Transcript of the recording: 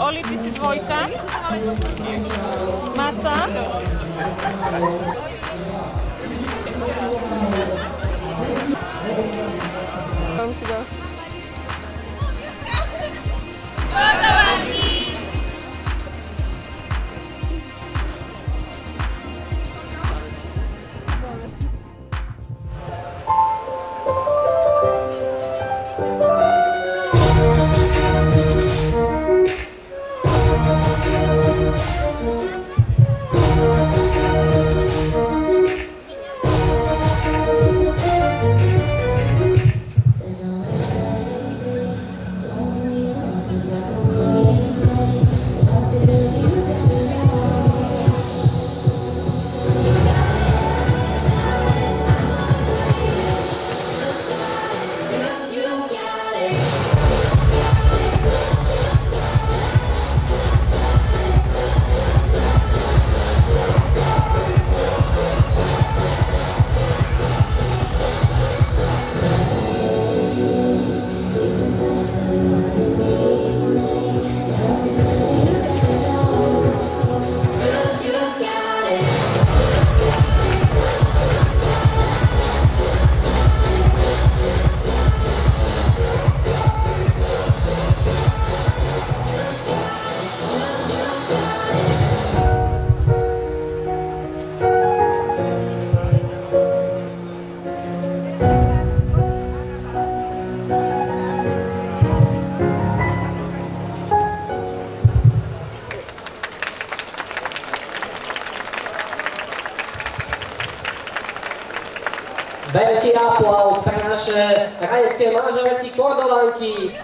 Oli, ty si dvojka. Maca. Veľký aplauz pre naše rajecké manželky Kordovanky.